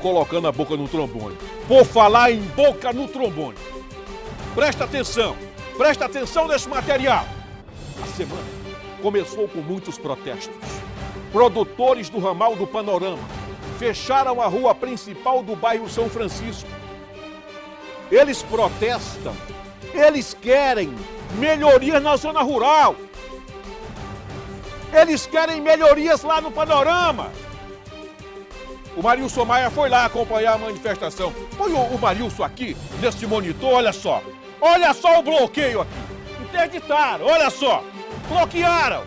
colocando a boca no trombone. Por falar em boca no trombone. Presta atenção, presta atenção nesse material. A semana começou com muitos protestos. Produtores do ramal do Panorama fecharam a rua principal do bairro São Francisco. Eles protestam, eles querem melhorias na zona rural. Eles querem melhorias lá no Panorama. O Marilson Maia foi lá acompanhar a manifestação. Põe o, o Marilson aqui, nesse monitor, olha só. Olha só o bloqueio aqui. Interditaram, olha só. Bloquearam.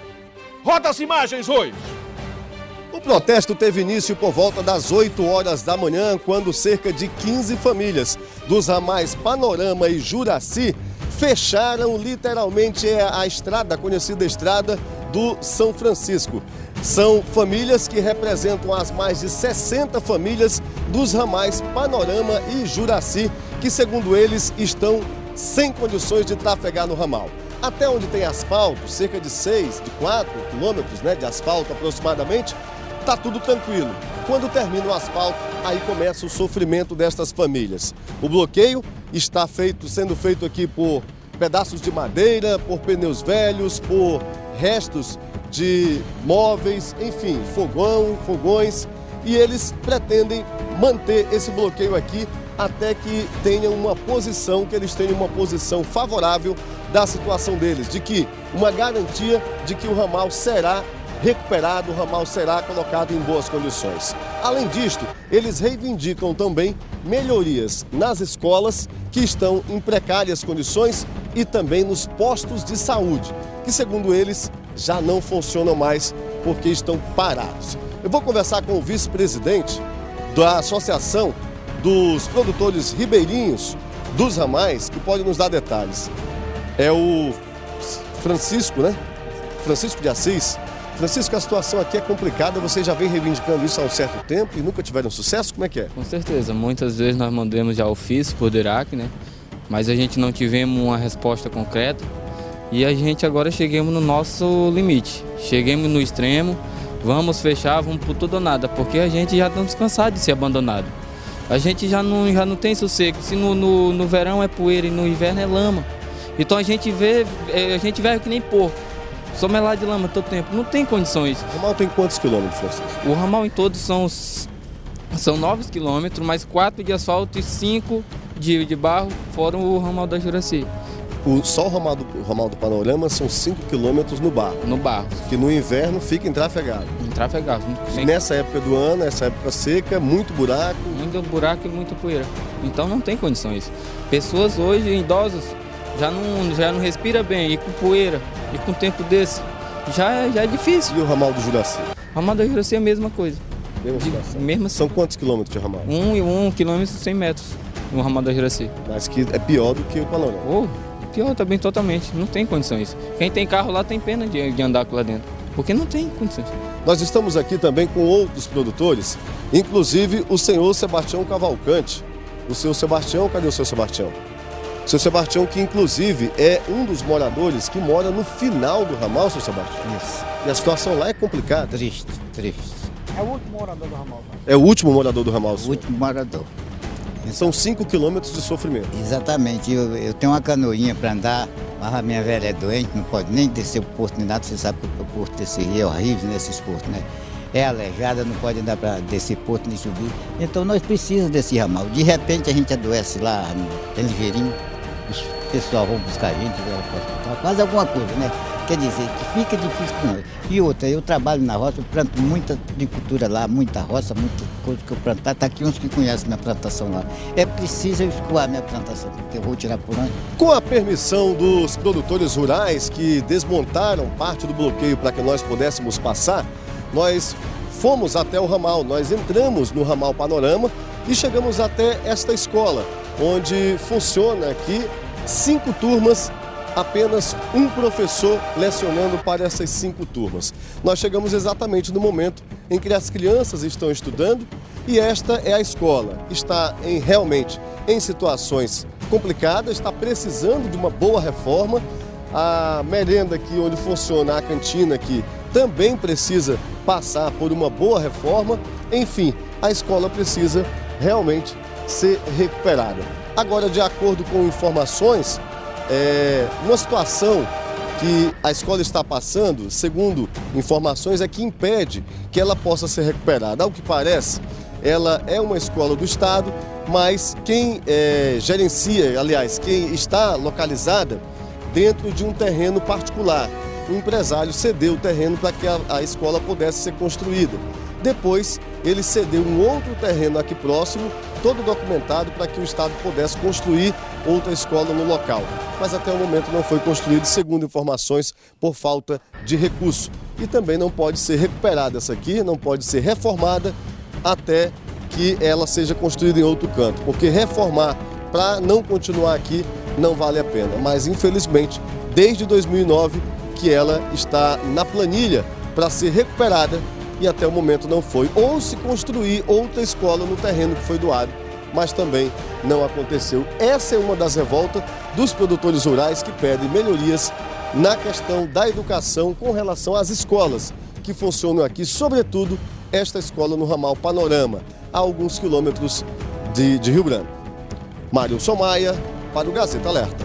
Roda as imagens, Rui. O protesto teve início por volta das 8 horas da manhã, quando cerca de 15 famílias dos ramais Panorama e Juraci fecharam literalmente a estrada, a conhecida estrada do São Francisco. São famílias que representam as mais de 60 famílias dos ramais Panorama e Juraci, que segundo eles estão sem condições de trafegar no ramal. Até onde tem asfalto, cerca de 6, de 4 quilômetros né, de asfalto aproximadamente, está tudo tranquilo. Quando termina o asfalto, aí começa o sofrimento destas famílias. O bloqueio está feito, sendo feito aqui por pedaços de madeira, por pneus velhos, por restos de móveis, enfim, fogão, fogões, e eles pretendem manter esse bloqueio aqui até que tenham uma posição, que eles tenham uma posição favorável da situação deles, de que uma garantia de que o ramal será recuperado, o ramal será colocado em boas condições. Além disto, eles reivindicam também melhorias nas escolas que estão em precárias condições e também nos postos de saúde, que segundo eles já não funcionam mais porque estão parados. Eu vou conversar com o vice-presidente da Associação dos Produtores Ribeirinhos dos Ramais, que pode nos dar detalhes. É o Francisco, né? Francisco de Assis. Francisco, a situação aqui é complicada, você já vem reivindicando isso há um certo tempo e nunca tiveram sucesso? Como é que é? Com certeza, muitas vezes nós mandamos já ofício por DIRAC, né? Mas a gente não tivemos uma resposta concreta e a gente agora chegamos no nosso limite. Cheguemos no extremo, vamos fechar, vamos por tudo ou nada, porque a gente já estamos cansados de ser abandonado. A gente já não, já não tem sossego, se no, no, no verão é poeira e no inverno é lama. Então a gente vê, é, a gente vê que nem porco. Só melado de lama todo tempo. Não tem condições. O ramal tem quantos quilômetros, Francisco? O ramal em todos são, são 9 quilômetros, mais 4 de asfalto e 5 de, de barro, fora o ramal da Juraci. O, só o ramal, do, ramal do Panorama são 5 quilômetros no barro. No barro. Que no inverno fica intrafegado. Intrafegado. Sem... Nessa época do ano, essa época seca, muito buraco. Muito buraco e muita poeira. Então não tem condições. Pessoas hoje, idosos, já não, já não respira bem, e com poeira, e com tempo desse, já é, já é difícil. E o ramal do Juraci? O ramal do Juraci é a mesma coisa. Mesma de, mesma... São quantos quilômetros de ramal? Um e um quilômetro e cem metros no ramal do Juraci. Mas que é pior do que o Panorama. Oh, pior também totalmente, não tem condições. Quem tem carro lá tem pena de, de andar lá dentro, porque não tem condições. Nós estamos aqui também com outros produtores, inclusive o senhor Sebastião Cavalcante. O senhor Sebastião, cadê o senhor Sebastião? Seu Sebastião, que inclusive é um dos moradores que mora no final do ramal, seu Sebastião. Isso. E a situação lá é complicada. Triste, triste. É o último morador do ramal. É o último morador do ramal, O senhor. último morador. São 5 quilômetros de sofrimento. Exatamente. Eu, eu tenho uma canoinha para andar, mas a minha velha é doente, não pode nem descer o porto nem nada. Você sabe que o porto desse rio é horrível nesses portos, né? É aleijada, não pode andar para descer porto nem subir. Então nós precisamos desse ramal. De repente a gente adoece lá, é ligeirinho, o pessoal vão buscar a gente, hospital, faz alguma coisa, né? Quer dizer, que fica difícil com. E outra, eu trabalho na roça, eu planto muita agricultura lá, muita roça, muita coisa que eu plantar. Está aqui uns que conhecem minha plantação lá. É preciso eu escoar minha plantação, porque eu vou tirar por onde. Com a permissão dos produtores rurais que desmontaram parte do bloqueio para que nós pudéssemos passar, nós fomos até o ramal, nós entramos no ramal Panorama e chegamos até esta escola, onde funciona aqui cinco turmas, apenas um professor lecionando para essas cinco turmas. Nós chegamos exatamente no momento em que as crianças estão estudando e esta é a escola. Está em, realmente em situações complicadas, está precisando de uma boa reforma. A merenda aqui, onde funciona a cantina aqui, também precisa passar por uma boa reforma. Enfim, a escola precisa realmente ser recuperada. Agora, de acordo com informações, é, uma situação que a escola está passando, segundo informações, é que impede que ela possa ser recuperada. Ao que parece, ela é uma escola do Estado, mas quem é, gerencia, aliás, quem está localizada dentro de um terreno particular. O empresário cedeu o terreno para que a, a escola pudesse ser construída. Depois, ele cedeu um outro terreno aqui próximo, todo documentado, para que o Estado pudesse construir outra escola no local. Mas até o momento não foi construído, segundo informações, por falta de recurso. E também não pode ser recuperada essa aqui, não pode ser reformada até que ela seja construída em outro canto, porque reformar para não continuar aqui não vale a pena. Mas infelizmente, desde 2009 que ela está na planilha para ser recuperada e até o momento não foi. Ou se construir outra escola no terreno que foi doado, mas também não aconteceu. Essa é uma das revoltas dos produtores rurais que pedem melhorias na questão da educação com relação às escolas que funcionam aqui, sobretudo esta escola no ramal Panorama, a alguns quilômetros de, de Rio Branco. Mário Somaia, para o Gazeta Alerta.